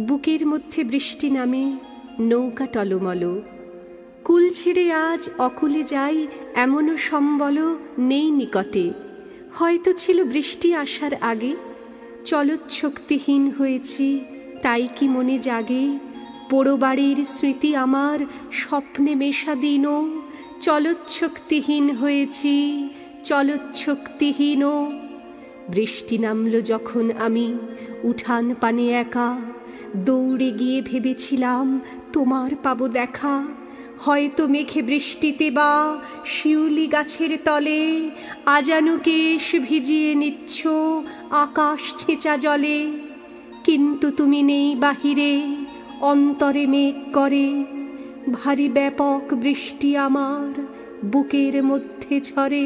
বুকের মধ্যে বৃষ্টি নামে, নৌকা টলমল। কুল ছেড়ে আজ অকুলে যাই এমনও সম্বল নেই নিকটে। হয়তো ছিল বৃষ্টি আসার আগে চলৎশক্তিহীন হয়েছি, তাই কি মনে জাগে? পোড়ো বাড়ির স্মৃতি আমার স্বপ্নে মেশা দিন চলৎশক্তিহীন হয়েছি চলৎশক্তিহীন বৃষ্টি নামল যখন আমি, উঠান পানে একা দৌড়ে গিয়ে ভেবেছিলাম, তোমার পাবো দেখা। হয়তো মেঘে বৃষ্টিতে বা শিউলি গাছের তলে আজানু কেশ ভিজিয়ে নিচ্ছ আকাশ ছেঁচা জলে। কিন্তু তুমি নেই বাহিরে, অন্তরে মেঘ করে। ভারী ব্যাপক বৃষ্টি আমার বুকের মধ্যে ঝরে।